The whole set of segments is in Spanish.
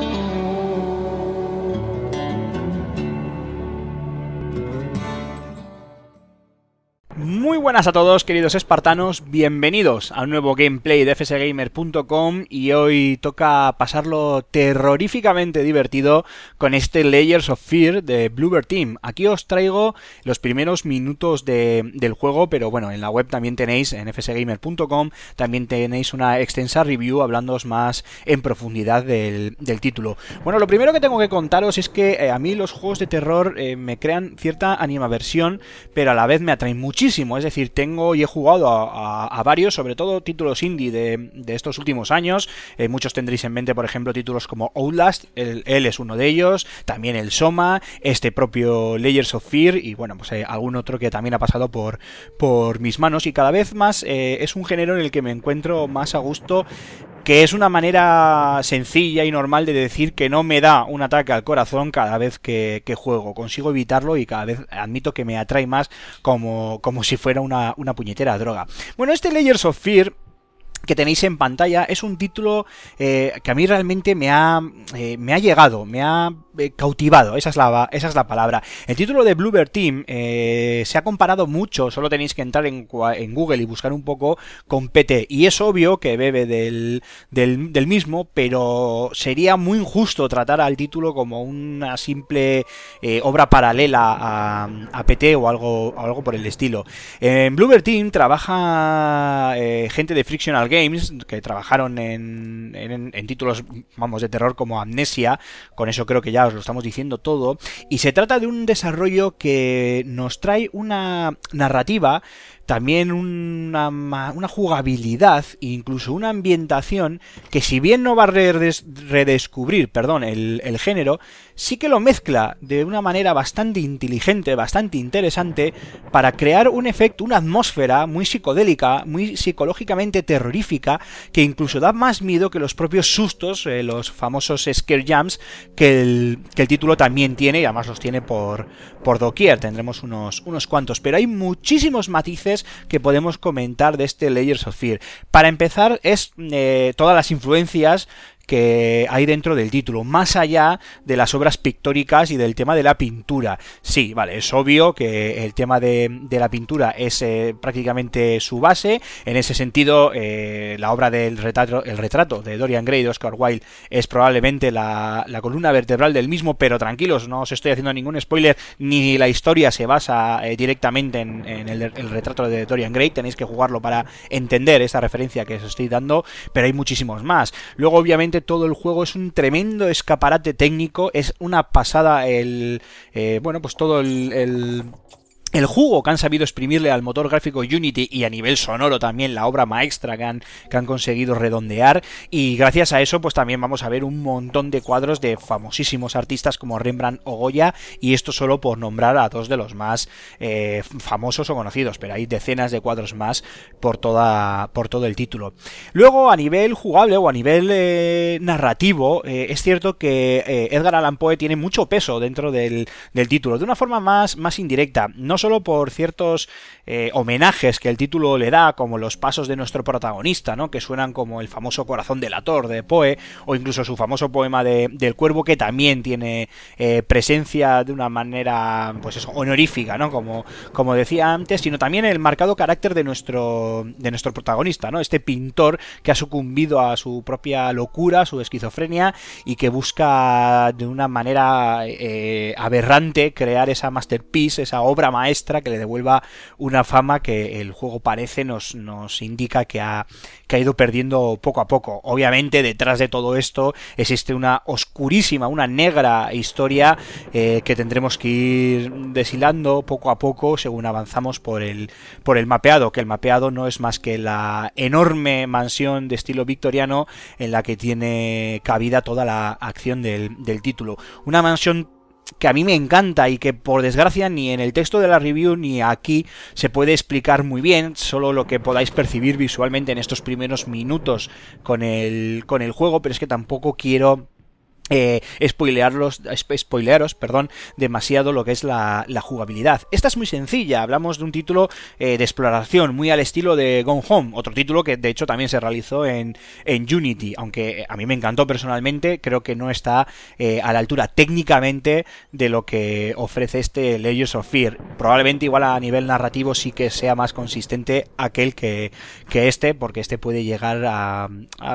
Muy buenas a todos queridos espartanos, bienvenidos a un nuevo gameplay de fsgamer.com y hoy toca pasarlo terroríficamente divertido con este Layers of Fear de Bluebird Team. Aquí os traigo los primeros minutos del juego, pero bueno, en la web también tenéis, en fsgamer.com, también tenéis una extensa review hablándoos más en profundidad del, título. Bueno, lo primero que tengo que contaros es que eh, a mí los juegos de terror eh, me crean cierta animaversión, pero a la vez me atraen muchísimo decir, tengo y he jugado a, varios, sobre todo títulos indie de, estos últimos años. Eh, muchos tendréis en mente, por ejemplo, títulos como Outlast, él, es uno de ellos, también el Soma, este propio Layers of Fear y bueno, pues eh, algún otro que también ha pasado por, por mis manos y cada vez más eh, es un género en el que me encuentro más a gusto que es una manera sencilla y normal de decir que no me da un ataque al corazón cada vez que, juego. Consigo evitarlo y cada vez admito que me atrae más como, como si fuera una, una puñetera droga. Bueno, este Layers of Fear que tenéis en pantalla es un título eh, que a mí realmente me ha, eh, me ha llegado, me ha eh, cautivado, esa es, la, esa es la palabra. El título de Bluebird Team se ha comparado mucho, solo tenéis que entrar en, en, Google y buscar un poco con PT, y es obvio que bebe del, del, mismo, pero sería muy injusto tratar al título como una simple obra paralela a, PT o algo, algo por el estilo. En Bluebird Team trabaja gente de Frictional Games, que trabajaron en, en, títulos, vamos, de terror como Amnesia, con eso creo que ya os lo estamos diciendo todo, y se trata de un desarrollo que nos trae una narrativa también una, una, jugabilidad e incluso una ambientación que si bien no va a redescubrir perdón, el, el, género, sí que lo mezcla de una manera bastante inteligente, bastante interesante, para crear un efecto, una atmósfera muy psicodélica, muy psicológicamente terrorífica, que incluso da más miedo que los propios sustos, eh, los famosos scare jumps, que el, que el título también tiene, y además los tiene por, por doquier, tendremos unos, unos cuantos, pero hay muchísimos matices que podemos comentar de este Layers of Fear. Para empezar, es eh, todas las influencias que hay dentro del título, más allá de las obras pictóricas y del tema de la pintura. Sí, vale, es obvio que el tema de, la pintura es eh, prácticamente su base, en ese sentido eh, la obra del retrato, el retrato de Dorian Gray de Oscar Wilde es probablemente la, columna vertebral del mismo, pero tranquilos, no os estoy haciendo ningún spoiler, ni la historia se basa eh, directamente en, el, el, retrato de Dorian Gray, tenéis que jugarlo para entender esta referencia que os estoy dando, pero hay muchísimos más. Luego, obviamente, todo el juego es un tremendo escaparate técnico, es una pasada el... Eh, bueno, pues todo el el jugo que han sabido exprimirle al motor gráfico Unity y a nivel sonoro también la obra maestra que han, que han, conseguido redondear. Y gracias a eso pues también vamos a ver un montón de cuadros de famosísimos artistas como Rembrandt o Goya y esto solo por nombrar a dos de los más eh, famosos o conocidos pero hay decenas de cuadros más por, toda, por todo el título. Luego a nivel jugable o a nivel eh, narrativo eh, es cierto que Edgar Allan Poe tiene mucho peso dentro del, del título de una forma más, más indirecta. No solo por ciertos eh, homenajes que el título le da, como los pasos de nuestro protagonista, ¿no? que suenan como el famoso corazón del ator de Poe, o incluso su famoso poema de, del cuervo, que también tiene eh, presencia de una manera, pues eso, honorífica, ¿no? Como, como decía antes, sino también el marcado carácter de nuestro, de nuestro protagonista, ¿no? Este pintor que ha sucumbido a su propia locura, su esquizofrenia, y que busca de una manera eh, aberrante crear esa masterpiece, esa obra maestra que le devuelva una fama que el juego parece nos, nos indica que ha, que ha ido perdiendo poco a poco. Obviamente detrás de todo esto existe una oscurísima, una negra historia eh, que tendremos que ir deshilando poco a poco según avanzamos por el, por el mapeado, que el mapeado no es más que la enorme mansión de estilo victoriano en la que tiene cabida toda la acción del, del título. Una mansión que a mí me encanta y que por desgracia ni en el texto de la review ni aquí se puede explicar muy bien, solo lo que podáis percibir visualmente en estos primeros minutos con el, con el juego, pero es que tampoco quiero eh, spoilearlos, spoilearos perdón, demasiado lo que es la, jugabilidad. Esta es muy sencilla, hablamos de un título eh, de exploración muy al estilo de Gone Home, otro título que de hecho también se realizó en, en Unity, aunque a mí me encantó personalmente, creo que no está eh, a la altura técnicamente de lo que ofrece este Legends of Fear. Probablemente igual a nivel narrativo sí que sea más consistente aquel que, que este, porque este puede llegar a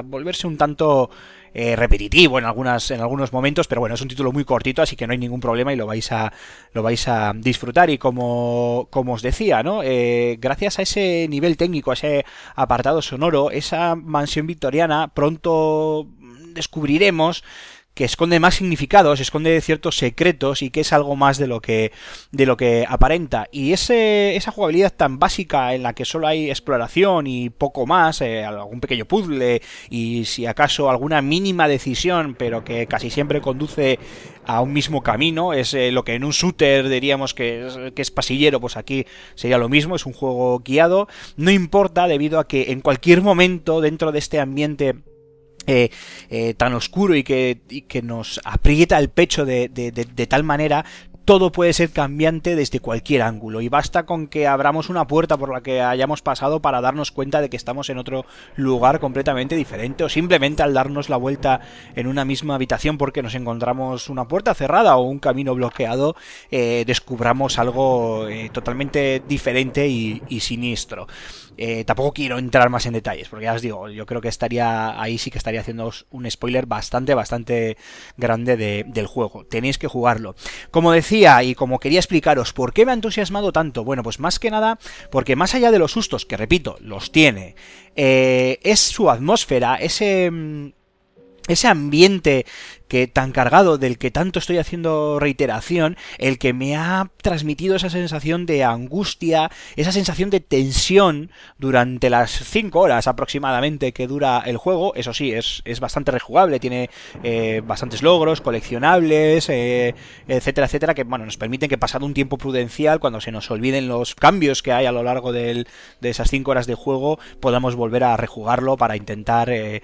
volverse un tanto eh, repetitivo en, algunas, en algunos momentos, pero bueno, es un título muy cortito, así que no hay ningún problema y lo vais a, lo vais a disfrutar. Y como, como os decía, ¿no? Eh, gracias a ese nivel técnico, a ese apartado sonoro, esa mansión victoriana, pronto descubriremos que esconde más significados, esconde ciertos secretos y que es algo más de lo que, de lo que aparenta. Y ese, esa jugabilidad tan básica en la que solo hay exploración y poco más, eh, algún pequeño puzzle y si acaso alguna mínima decisión, pero que casi siempre conduce a un mismo camino, es eh, lo que en un shooter diríamos que es, que es pasillero, pues aquí sería lo mismo, es un juego guiado, no importa debido a que en cualquier momento dentro de este ambiente eh, eh, tan oscuro y que, que, nos aprieta el pecho de, de, de, tal manera todo puede ser cambiante desde cualquier ángulo y basta con que abramos una puerta por la que hayamos pasado para darnos cuenta de que estamos en otro lugar completamente diferente o simplemente al darnos la vuelta en una misma habitación porque nos encontramos una puerta cerrada o un camino bloqueado eh, descubramos algo eh, totalmente diferente y, siniestro. Eh, tampoco quiero entrar más en detalles, porque ya os digo, yo creo que estaría ahí sí que estaría haciendo un spoiler bastante, bastante grande del juego. Tenéis que jugarlo. Como decía, y como quería explicaros por qué me ha entusiasmado tanto, bueno, pues más que nada porque más allá de los sustos, que repito, los tiene, eh, es su atmósfera, ese mm, ese ambiente que tan cargado del que tanto estoy haciendo reiteración, el que me ha transmitido esa sensación de angustia, esa sensación de tensión durante las 5 horas aproximadamente que dura el juego. Eso sí, es, es bastante rejugable, tiene eh, bastantes logros, coleccionables, eh, etcétera, etcétera, que bueno, nos permiten que pasado un tiempo prudencial, cuando se nos olviden los cambios que hay a lo largo del, de esas 5 horas de juego, podamos volver a rejugarlo para intentar eh,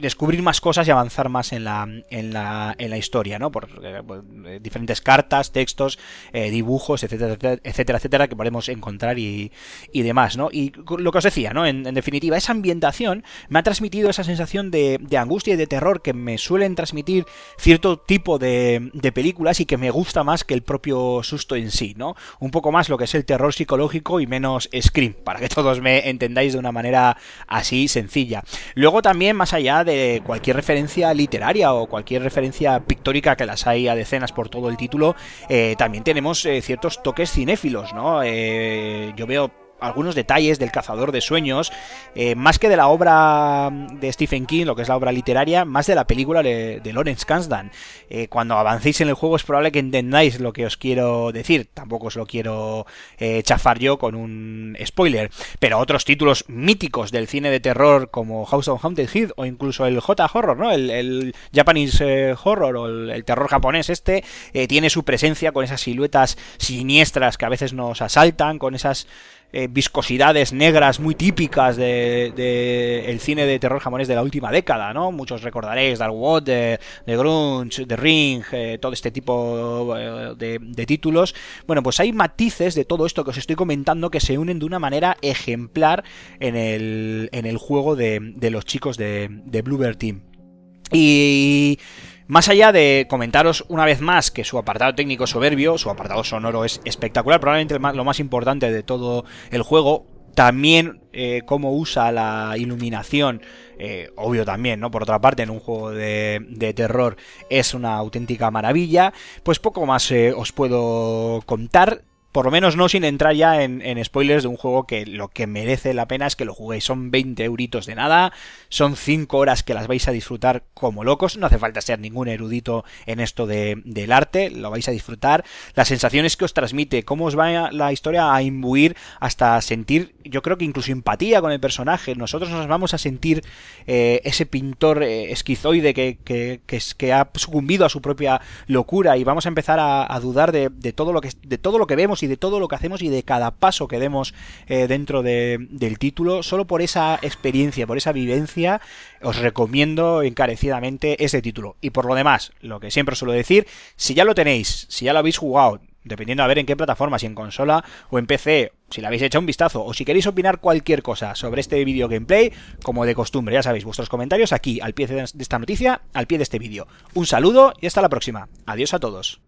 descubrir más cosas y avanzar más en la, en la, en la historia, ¿no? Por eh, eh, diferentes cartas, textos, eh, dibujos, etcétera, etcétera, etcétera, que podemos encontrar y, y demás, ¿no? Y lo que os decía, ¿no? En, definitiva, esa ambientación me ha transmitido esa sensación de, de, angustia y de terror que me suelen transmitir cierto tipo de, de películas y que me gusta más que el propio susto en sí, ¿no? Un poco más lo que es el terror psicológico y menos Scream, para que todos me entendáis de una manera así sencilla. Luego también, más allá de cualquier referencia literal, o cualquier referencia pictórica que las hay a decenas por todo el título, eh, también tenemos eh, ciertos toques cinéfilos, ¿no? Eh, yo veo algunos detalles del cazador de sueños, eh, más que de la obra de Stephen King, lo que es la obra literaria, más de la película de, Lawrence Kasdan. Eh, cuando avancéis en el juego es probable que entendáis lo que os quiero decir, tampoco os lo quiero eh, chafar yo con un spoiler, pero otros títulos míticos del cine de terror como House of Haunted Hill o incluso el J-Horror, ¿no? El, Japanese Horror o el, el, terror japonés este, tiene su presencia con esas siluetas siniestras que a veces nos asaltan, con esas eh, viscosidades negras muy típicas del de, el cine de terror japonés de la última década, ¿no? Muchos recordaréis Dark Water, The Grunge, The Ring, eh, todo este tipo eh, de, títulos. Bueno, pues hay matices de todo esto que os estoy comentando que se unen de una manera ejemplar en el, en el juego de, los chicos de, de Team. Y más allá de comentaros una vez más que su apartado técnico soberbio, su apartado sonoro es espectacular, probablemente lo más importante de todo el juego, también eh, cómo usa la iluminación, eh, obvio también, ¿no? Por otra parte, en un juego de, terror es una auténtica maravilla. Pues poco más eh, os puedo contar por lo menos no sin entrar ya en, spoilers de un juego que lo que merece la pena es que lo juguéis. Son 20 euritos de nada, son 5 horas que las vais a disfrutar como locos. No hace falta ser ningún erudito en esto de, del arte, lo vais a disfrutar. Las sensaciones que os transmite, cómo os va la historia a imbuir hasta sentir, yo creo que incluso empatía con el personaje. Nosotros nos vamos a sentir eh, ese pintor eh, esquizoide que, que, que, ha sucumbido a su propia locura y vamos a empezar a, dudar de, todo lo que, de todo lo que vemos de todo lo que hacemos y de cada paso que demos eh, dentro del título. Solo por esa experiencia, por esa vivencia, os recomiendo encarecidamente este título. Y por lo demás, lo que siempre suelo decir, si ya lo tenéis, si ya lo habéis jugado, dependiendo a ver en qué plataforma, si en consola o en PC, si le habéis echado un vistazo o si queréis opinar cualquier cosa sobre este vídeo gameplay, como de costumbre, ya sabéis, vuestros comentarios aquí, al pie de esta noticia, al pie de este vídeo. Un saludo y hasta la próxima. Adiós a todos.